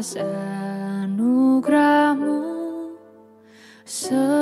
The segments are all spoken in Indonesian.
atas anugerahmu. Semalam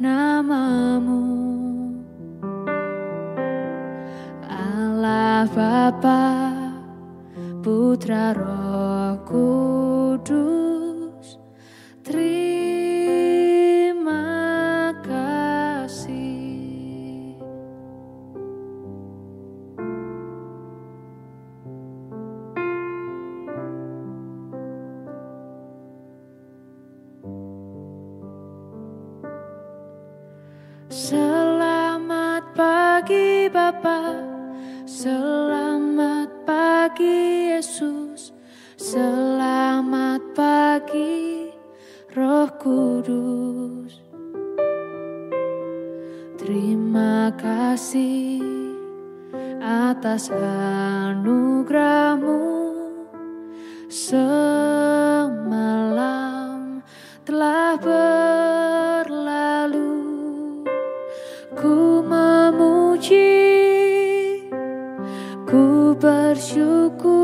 namamu. Allah Bapa Putra Roh telah berlalu Ku memuji Ku bersyukur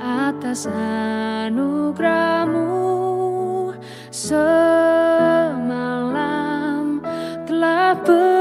atas anugerahmu. Semalam telah berlalu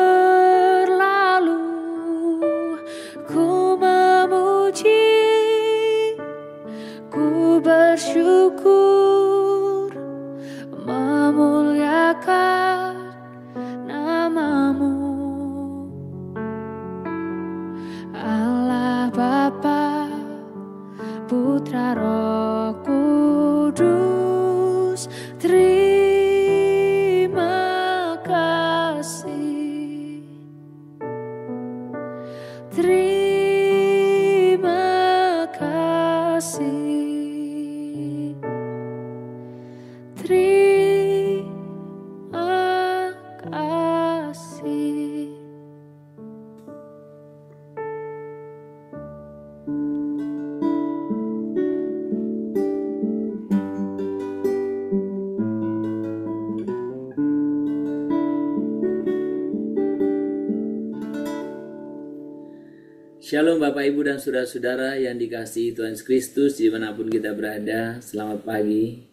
Shalom Bapak Ibu dan Saudara-saudara yang dikasihi Tuhan Kristus di mana pun kita berada Selamat pagi.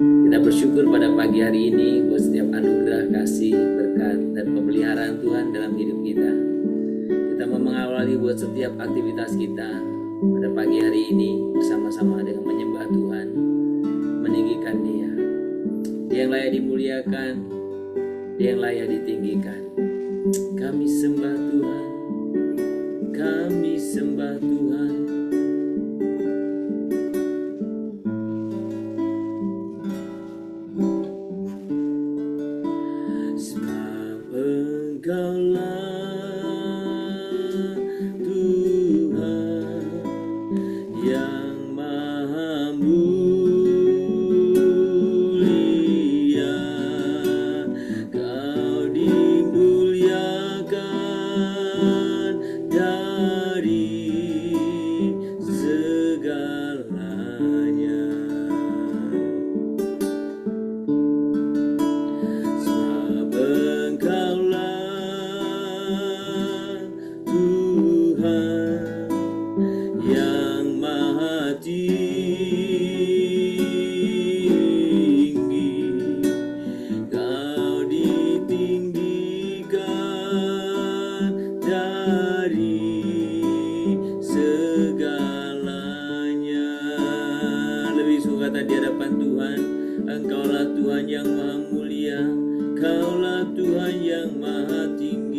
Kita bersyukur pada pagi hari ini buat setiap anugerah, kasih, berkat, dan pemeliharaan Tuhan dalam hidup kita. Kita mau mengawali buat setiap aktivitas kita Pada pagi hari ini bersama-sama dengan menyembah Tuhan Meninggikan dia. Dia yang layak dimuliakan Dia yang layak ditinggikan. Kami sembah Tuhan sembah Tuhan Smile. hadapan Tuhan Engkaulah Tuhan yang maha mulia. Kaulah Tuhan yang maha tinggi.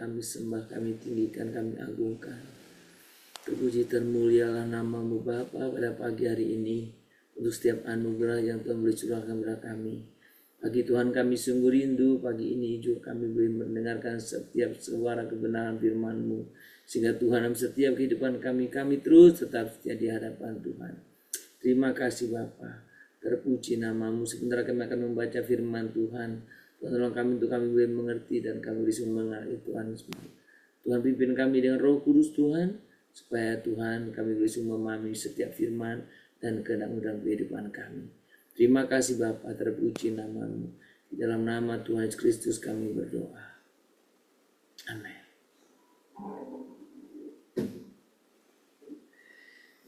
kami sembah, kami tinggikan, kami agungkan. Terpuji termulialah namamu Bapa pada pagi hari ini untuk setiap anugerah yang telah boleh curahkan kepada kami. Pagi Tuhan kami sungguh rindu, pagi ini juga kami boleh mendengarkan setiap suara kebenaran firman-Mu. Sehingga Tuhan dalam setiap kehidupan kami, kami terus tetap setia di hadapan Tuhan. Terima kasih Bapak. Terpuji namamu. Sebentar kami akan membaca firman Tuhan Tolong kami untuk kami boleh mengerti dan kami bisa mengenal Tuhan semua. Tuhan pimpin kami dengan roh kudus Tuhan. Supaya Tuhan kami bisa memahami setiap firman dan kehendak dalam kehidupan kami. Terima kasih Bapa terpuji namamu. Di dalam nama Tuhan Yesus Kristus kami berdoa. Amin.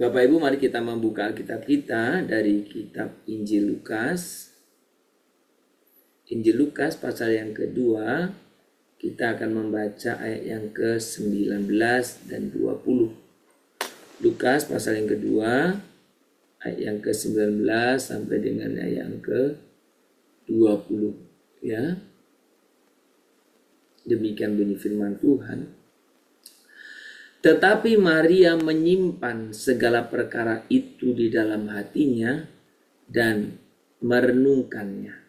Bapak Ibu mari kita membuka Alkitab kita dari kitab Injil Lukas. Injil Lukas pasal yang kedua kita akan membaca ayat yang ke-19 dan 20. Lukas pasal yang kedua ayat yang ke-19 sampai dengan ayat yang ke-20 ya. Demikian bunyi firman Tuhan. Tetapi Maria menyimpan segala perkara itu di dalam hatinya dan merenungkannya.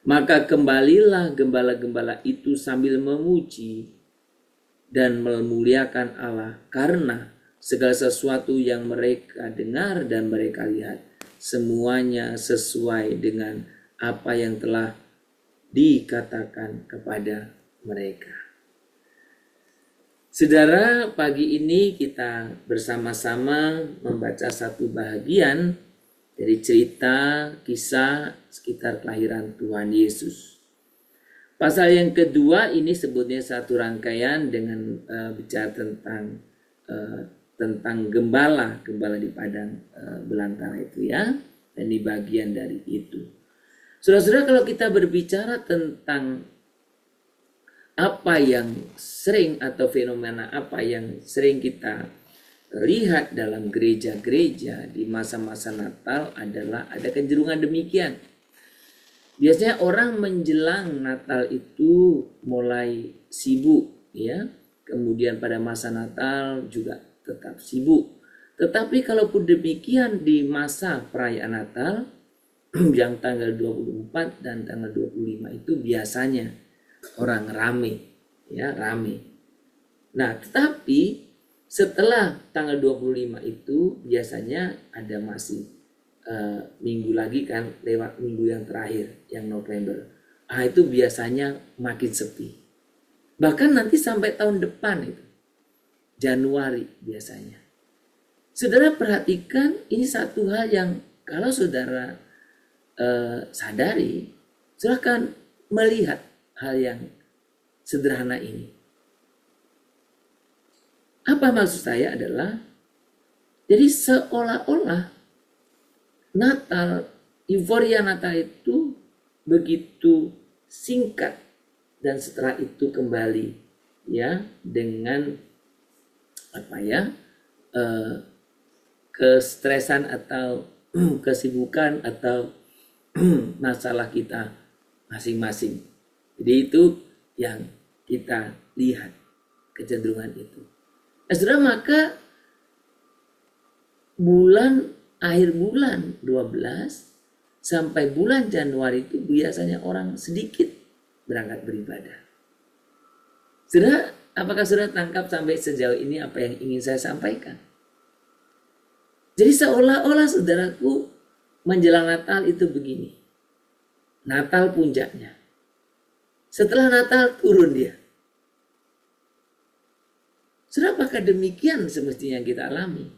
Maka kembalilah gembala-gembala itu sambil memuji dan memuliakan Allah karena segala sesuatu yang mereka dengar dan mereka lihat semuanya sesuai dengan apa yang telah dikatakan kepada mereka. Saudara, pagi ini kita bersama-sama membaca satu bahagian dari cerita kisah sekitar kelahiran Tuhan Yesus. Pasal yang kedua ini sebutnya satu rangkaian dengan uh, bicara tentang uh, tentang gembala, gembala di padang uh, belantara itu ya, dan di bagian dari itu. Saudara-saudara kalau kita berbicara tentang apa yang sering atau fenomena apa yang sering kita lihat dalam gereja-gereja di masa-masa Natal adalah ada kecenderungan demikian. Biasanya orang menjelang Natal itu mulai sibuk ya. Kemudian pada masa Natal juga tetap sibuk. Tetapi kalaupun demikian di masa perayaan Natal yang tanggal 24 dan tanggal 25 itu biasanya orang rame ya rame nah tetapi setelah tanggal 25 itu biasanya ada masih uh, minggu lagi kan lewat minggu yang terakhir yang November. Ah itu biasanya makin sepi. Bahkan nanti sampai tahun depan itu. Januari biasanya. Saudara perhatikan ini satu hal yang kalau saudara uh, sadari silahkan melihat hal yang sederhana ini. Apa maksud saya adalah jadi seolah-olah Natal, euforia Natal itu begitu singkat dan setelah itu kembali ya dengan apa ya eh, kestresan atau kesibukan atau masalah kita masing-masing jadi itu yang kita lihat kecenderungan itu. Saudara maka bulan akhir bulan 12 sampai bulan Januari itu biasanya orang sedikit berangkat beribadah. Saudara, apakah saudara tangkap sampai sejauh ini apa yang ingin saya sampaikan? Jadi seolah-olah saudaraku menjelang Natal itu begini. Natal puncaknya. Setelah Natal turun dia. Sudah apakah demikian semestinya kita alami?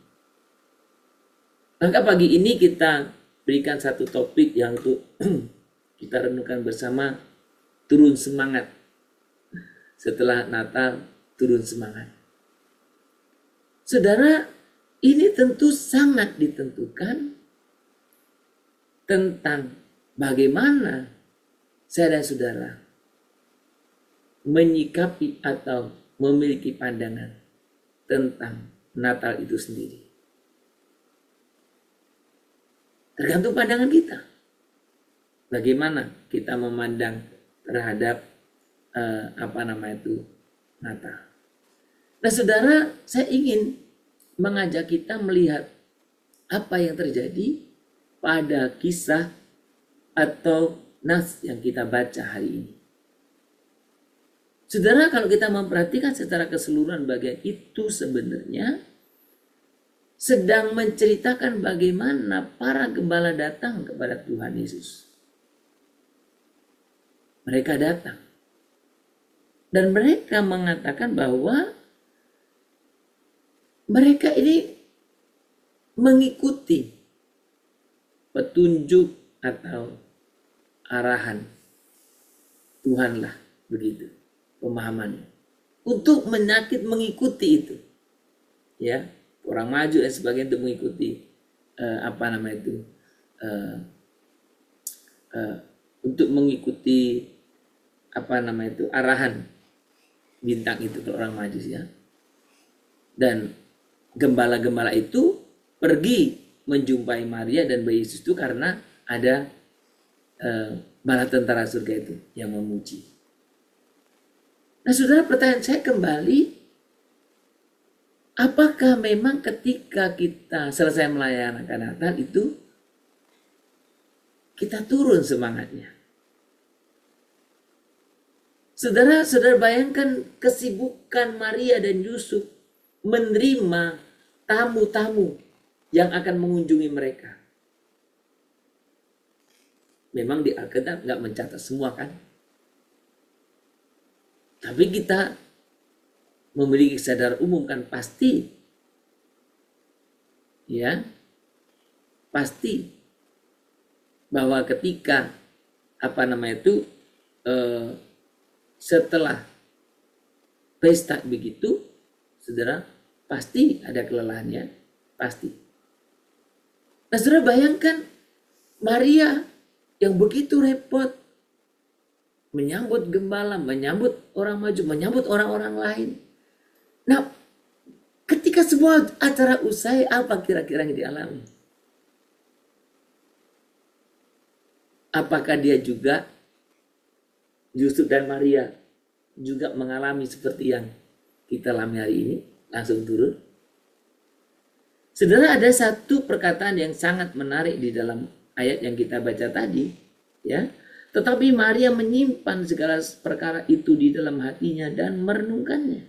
Maka pagi ini kita berikan satu topik yang untuk kita renungkan bersama turun semangat. Setelah Natal turun semangat. Saudara, ini tentu sangat ditentukan tentang bagaimana saya dan saudara menyikapi atau memiliki pandangan tentang Natal itu sendiri. Tergantung pandangan kita. Bagaimana kita memandang terhadap uh, apa nama itu Natal. Nah, saudara, saya ingin mengajak kita melihat apa yang terjadi pada kisah atau nas yang kita baca hari ini. Saudara, kalau kita memperhatikan secara keseluruhan bagian itu sebenarnya sedang menceritakan bagaimana para gembala datang kepada Tuhan Yesus. Mereka datang. Dan mereka mengatakan bahwa mereka ini mengikuti petunjuk atau arahan Tuhanlah begitu pemahamannya untuk menyakit mengikuti itu. Ya orang maju dan sebagainya untuk mengikuti uh, apa nama itu uh, uh, untuk mengikuti apa nama itu arahan bintang itu kalau orang maju ya. Dan gembala-gembala itu pergi menjumpai Maria dan bayi Yesus itu karena ada uh, bala tentara surga itu yang memuji. Nah, saudara, pertanyaan saya kembali, apakah memang ketika kita selesai melayankan Natal itu kita turun semangatnya? Saudara, saudara bayangkan kesibukan Maria dan Yusuf menerima tamu-tamu yang akan mengunjungi mereka. Memang di Alkitab nggak mencatat semua kan? Tapi kita memiliki sadar umum kan pasti. Ya. Pasti bahwa ketika apa namanya itu eh, setelah pesta begitu, saudara pasti ada kelelahannya, pasti. Nah saudara bayangkan Maria yang begitu repot menyambut gembala, menyambut orang maju, menyambut orang-orang lain. Nah ketika semua acara usai apa kira-kira yang dialami? Apakah dia juga Yusuf dan Maria juga mengalami seperti yang kita alami hari ini langsung turun Saudara ada satu perkataan yang sangat menarik di dalam ayat yang kita baca tadi, ya. Tetapi Maria menyimpan segala perkara itu di dalam hatinya dan merenungkannya.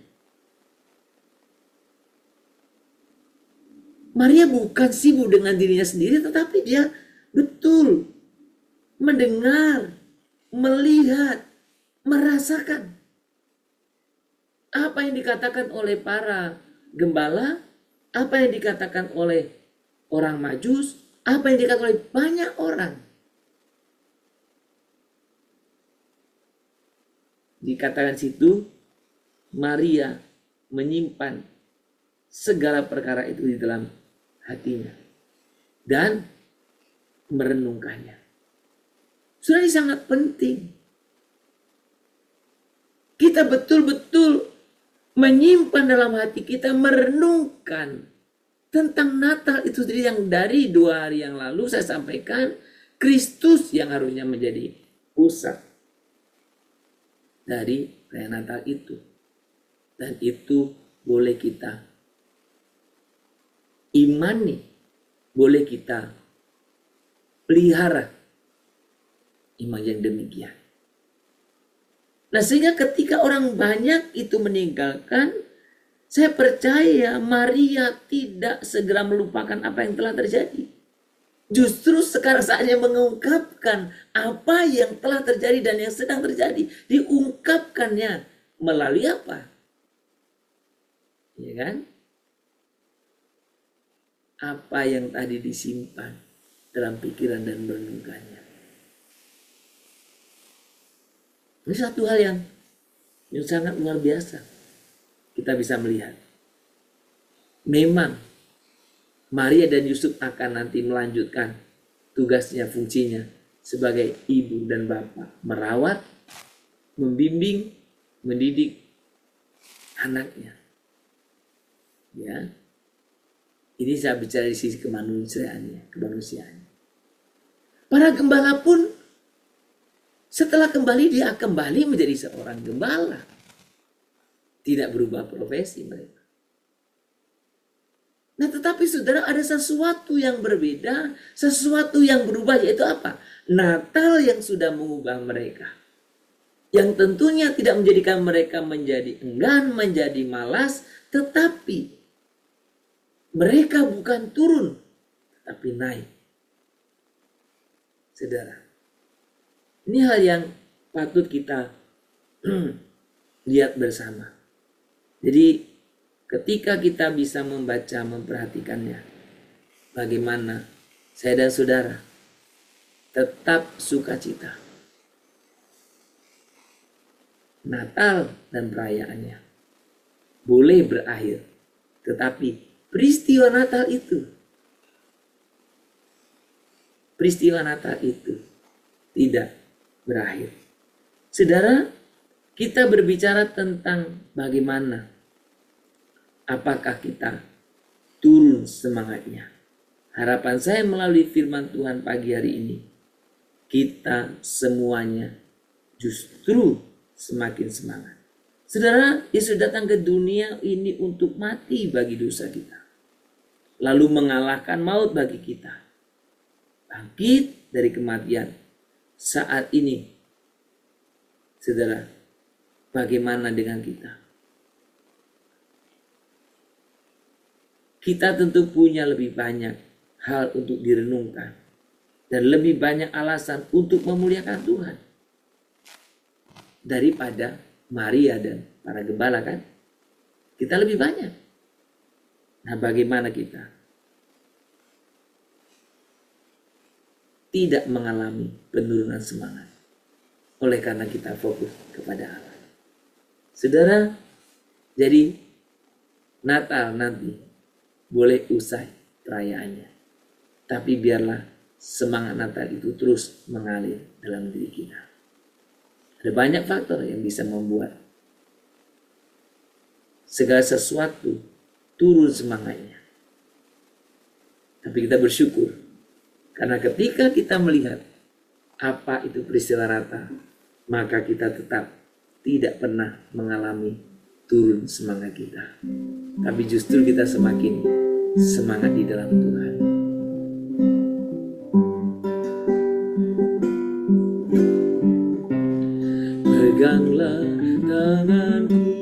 Maria bukan sibuk dengan dirinya sendiri, tetapi dia betul mendengar, melihat, merasakan apa yang dikatakan oleh para gembala apa yang dikatakan oleh orang majus, apa yang dikatakan oleh banyak orang. Dikatakan situ, Maria menyimpan segala perkara itu di dalam hatinya. Dan merenungkannya. Sudah ini sangat penting. Kita betul-betul menyimpan dalam hati kita, merenungkan tentang Natal itu sendiri yang dari dua hari yang lalu saya sampaikan, Kristus yang harusnya menjadi pusat dari Natal itu. Dan itu boleh kita imani, boleh kita pelihara iman yang demikian. Nah sehingga ketika orang banyak itu meninggalkan, saya percaya Maria tidak segera melupakan apa yang telah terjadi. Justru sekarang saatnya mengungkapkan apa yang telah terjadi dan yang sedang terjadi. Diungkapkannya melalui apa? Ya kan? Apa yang tadi disimpan dalam pikiran dan merenungkannya. Ini satu hal yang yang sangat luar biasa. Kita bisa melihat. Memang Maria dan Yusuf akan nanti melanjutkan tugasnya, fungsinya sebagai ibu dan bapak. Merawat, membimbing, mendidik anaknya. Ya. Ini saya bicara di sisi kemanusiaannya, kemanusiaannya. Para gembala pun setelah kembali dia kembali menjadi seorang gembala. Tidak berubah profesi mereka. Nah, tetapi saudara ada sesuatu yang berbeda, sesuatu yang berubah yaitu apa? Natal yang sudah mengubah mereka. Yang tentunya tidak menjadikan mereka menjadi enggan, menjadi malas, tetapi mereka bukan turun, tapi naik. Saudara, ini hal yang patut kita lihat bersama. Jadi ketika kita bisa membaca, memperhatikannya, bagaimana saya dan saudara tetap sukacita. Natal dan perayaannya boleh berakhir, tetapi peristiwa Natal itu, peristiwa Natal itu tidak berakhir. Saudara, kita berbicara tentang bagaimana apakah kita turun semangatnya. Harapan saya melalui firman Tuhan pagi hari ini, kita semuanya justru semakin semangat. Saudara, Yesus datang ke dunia ini untuk mati bagi dosa kita. Lalu mengalahkan maut bagi kita. Bangkit dari kematian. Saat ini, saudara, bagaimana dengan kita? Kita tentu punya lebih banyak hal untuk direnungkan. Dan lebih banyak alasan untuk memuliakan Tuhan daripada Maria dan para gembala kan? Kita lebih banyak. Nah, bagaimana kita tidak mengalami penurunan semangat oleh karena kita fokus kepada Allah. Saudara, jadi Natal nanti boleh usai perayaannya. Tapi biarlah semangat Natal itu terus mengalir dalam diri kita. Ada banyak faktor yang bisa membuat segala sesuatu turun semangatnya. Tapi kita bersyukur karena ketika kita melihat apa itu peristiwa rata, maka kita tetap tidak pernah mengalami turun semangat kita. Tapi justru kita semakin semangat di dalam Tuhan. Peganglah tanganku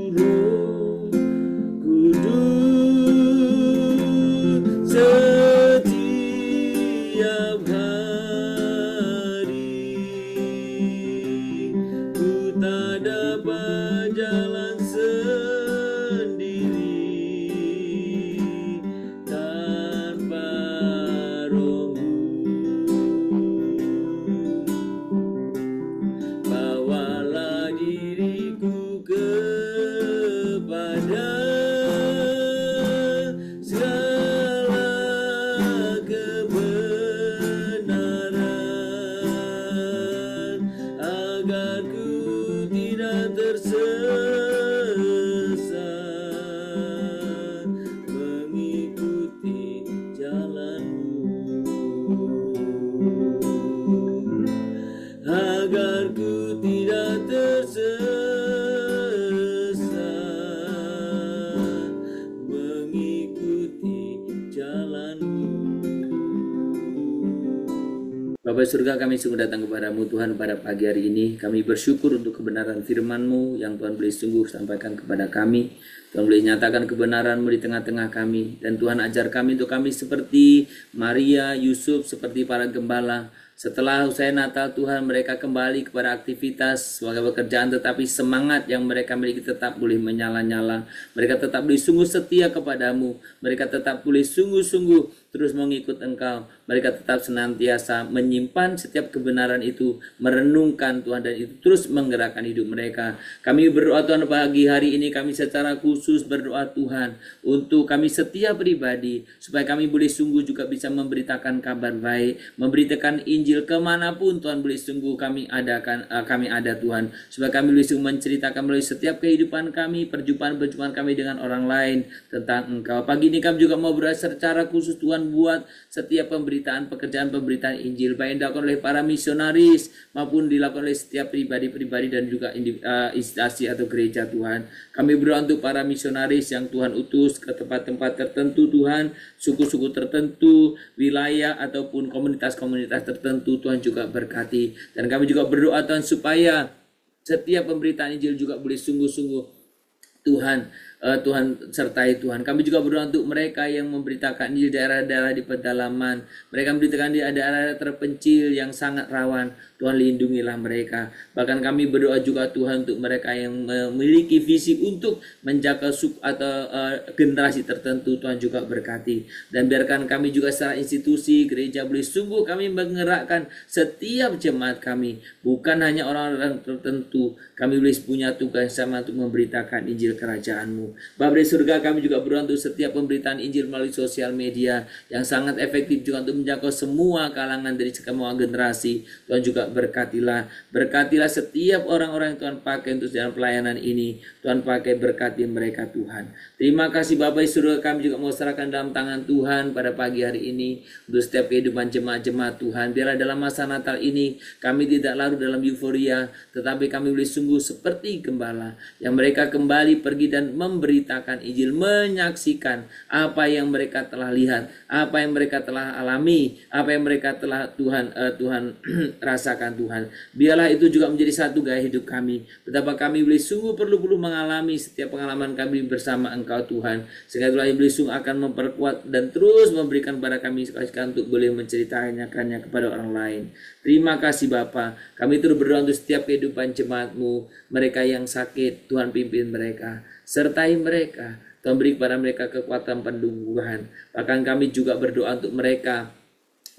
Bapak surga kami sungguh datang kepadamu Tuhan pada pagi hari ini. Kami bersyukur untuk kebenaran firman-Mu yang Tuhan boleh sungguh sampaikan kepada kami. Tuhan boleh nyatakan kebenaran-Mu di tengah-tengah kami. Dan Tuhan ajar kami untuk kami seperti Maria, Yusuf, seperti para gembala. Setelah usai Natal Tuhan mereka kembali kepada aktivitas sebagai pekerjaan tetapi semangat yang mereka miliki tetap boleh menyala-nyala. Mereka tetap boleh sungguh setia kepadamu. Mereka tetap boleh sungguh-sungguh terus mengikut engkau. Mereka tetap senantiasa menyimpan setiap kebenaran itu, merenungkan Tuhan dan itu terus menggerakkan hidup mereka. Kami berdoa Tuhan pagi hari ini kami secara khusus berdoa Tuhan untuk kami setiap pribadi supaya kami boleh sungguh juga bisa memberitakan kabar baik, memberitakan Injil ke mana pun Tuhan boleh sungguh kami adakan uh, kami ada Tuhan supaya kami boleh sungguh menceritakan melalui setiap kehidupan kami perjumpaan-perjumpaan kami dengan orang lain tentang Engkau pagi ini kami juga mau berasa secara khusus Tuhan buat setiap pemberitaan pekerjaan pemberitaan Injil baik dilakukan oleh para misionaris maupun dilakukan oleh setiap pribadi-pribadi dan juga uh, instansi atau gereja Tuhan. Kami berdoa untuk para misionaris yang Tuhan utus ke tempat-tempat tertentu Tuhan suku-suku tertentu wilayah ataupun komunitas-komunitas tertentu Tuhan juga berkati. Dan kami juga berdoa Tuhan supaya setiap pemberitaan Injil juga boleh sungguh-sungguh Tuhan uh, Tuhan sertai Tuhan. Kami juga berdoa untuk mereka yang memberitakan di daerah-daerah di pedalaman. Mereka memberitakan di daerah-daerah terpencil yang sangat rawan. Tuhan lindungilah mereka. Bahkan kami berdoa juga Tuhan untuk mereka yang memiliki visi untuk menjaga sub atau uh, generasi tertentu Tuhan juga berkati. Dan biarkan kami juga secara institusi gereja boleh sungguh kami menggerakkan setiap jemaat kami. Bukan hanya orang-orang tertentu. Kami boleh punya tugas sama untuk memberitakan Injil kerajaanmu. Bapak di surga kami juga berdoa untuk setiap pemberitaan Injil melalui sosial media yang sangat efektif juga untuk menjangkau semua kalangan dari semua generasi. Tuhan juga berkatilah. Berkatilah setiap orang-orang yang Tuhan pakai untuk dalam pelayanan ini. Tuhan pakai berkati mereka Tuhan. Terima kasih Bapak Surga kami juga mau serahkan dalam tangan Tuhan pada pagi hari ini. Untuk setiap kehidupan jemaat-jemaat Tuhan. Biarlah dalam masa Natal ini kami tidak larut dalam euforia. Tetapi kami boleh sungguh seperti gembala. Yang mereka kembali pergi dan memberitakan Injil. Menyaksikan apa yang mereka telah lihat. Apa yang mereka telah alami. Apa yang mereka telah Tuhan uh, Tuhan rasakan Tuhan. Biarlah itu juga menjadi satu gaya hidup kami. Betapa kami boleh sungguh perlu-perlu mengalami setiap pengalaman kami bersama Engkau Tuhan. Sehingga itulah boleh sungguh akan memperkuat dan terus memberikan kepada kami sekalian untuk boleh menceritakannya kepada orang lain. Terima kasih Bapa. Kami terus berdoa untuk setiap kehidupan jemaatmu. Mereka yang sakit, Tuhan pimpin mereka. Sertai mereka. Tuhan beri kepada mereka kekuatan pendungguhan. Bahkan kami juga berdoa untuk mereka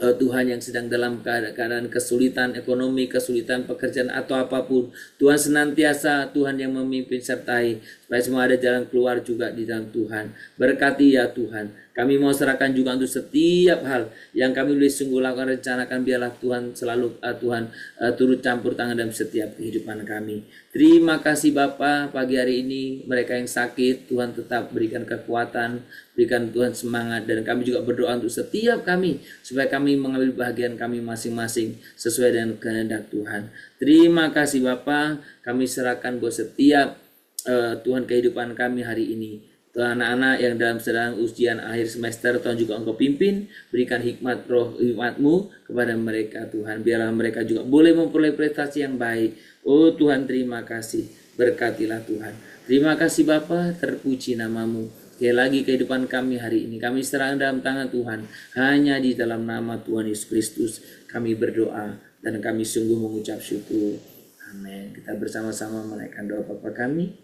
uh, Tuhan yang sedang dalam keadaan kesulitan ekonomi, kesulitan pekerjaan atau apa pun. Tuhan senantiasa Tuhan yang memimpin sertai supaya semua ada jalan keluar juga di dalam Tuhan. Berkati ya Tuhan. Kami mau serahkan juga untuk setiap hal yang kami boleh sungguh lakukan rencanakan biarlah Tuhan selalu uh, Tuhan uh, turut campur tangan dalam setiap kehidupan kami. Terima kasih Bapa pagi hari ini mereka yang sakit Tuhan tetap berikan kekuatan, berikan Tuhan semangat dan kami juga berdoa untuk setiap kami supaya kami mengambil bagian kami masing-masing sesuai dengan kehendak Tuhan. Terima kasih Bapa, kami serahkan buat setiap uh, Tuhan kehidupan kami hari ini. Tuhan anak-anak yang dalam sedang ujian akhir semester Tuhan juga engkau pimpin berikan hikmat roh hikmatmu kepada mereka Tuhan. Biarlah mereka juga boleh memperoleh prestasi yang baik. Oh Tuhan terima kasih. Berkatilah Tuhan. Terima kasih Bapa. Terpuji namamu. Sekali lagi kehidupan kami hari ini kami serahkan dalam tangan Tuhan. Hanya di dalam nama Tuhan Yesus Kristus kami berdoa dan kami sungguh mengucap syukur. Amin. Kita bersama-sama menaikkan doa Bapa kami.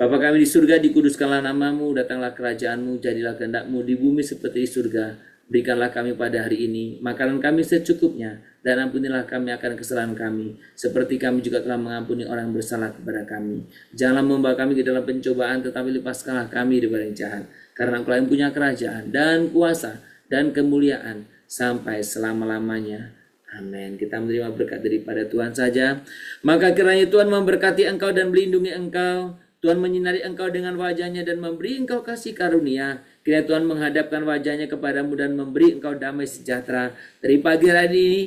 Bapa kami di surga, dikuduskanlah namamu, datanglah kerajaanmu, jadilah kehendakmu di bumi seperti di surga. Berikanlah kami pada hari ini makanan kami secukupnya, dan ampunilah kami akan kesalahan kami, seperti kami juga telah mengampuni orang yang bersalah kepada kami. Janganlah membawa kami ke dalam pencobaan, tetapi lepaskanlah kami dari yang jahat. Karena engkau yang punya kerajaan, dan kuasa, dan kemuliaan, sampai selama-lamanya. Amin. Kita menerima berkat daripada Tuhan saja. Maka kiranya Tuhan memberkati engkau dan melindungi engkau. Tuhan menyinari engkau dengan wajahnya dan memberi engkau kasih karunia. Kiranya Tuhan menghadapkan wajahnya kepadamu dan memberi engkau damai sejahtera. Dari pagi hari ini,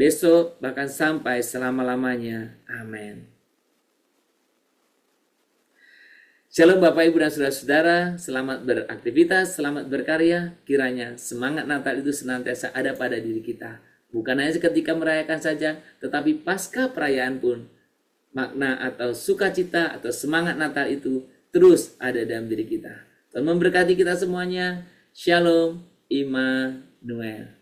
besok, bahkan sampai selama-lamanya. Amin. Shalom Bapak Ibu dan Saudara-saudara, selamat beraktivitas, selamat berkarya. Kiranya semangat Natal itu senantiasa ada pada diri kita. Bukan hanya ketika merayakan saja, tetapi pasca perayaan pun makna atau sukacita atau semangat Natal itu terus ada dalam diri kita. Tuhan memberkati kita semuanya. Shalom, Immanuel.